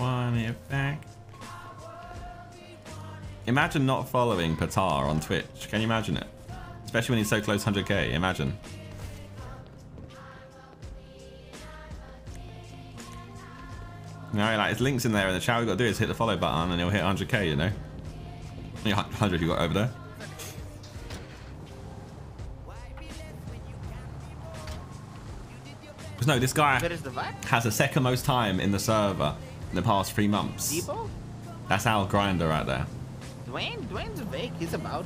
it back. Imagine not following Patar on Twitch. Can you imagine it? Especially when he's so close 100k. Imagine. No, like his links in there, and the chat we got to do is hit the follow button, and he'll hit 100k. You know, yeah, 100 you got over there. Because no, this guy Where is the what? has the second most time in the server in the past three months. Depot? That's our grinder right there. Dwayne? Dwayne's awake. He's about.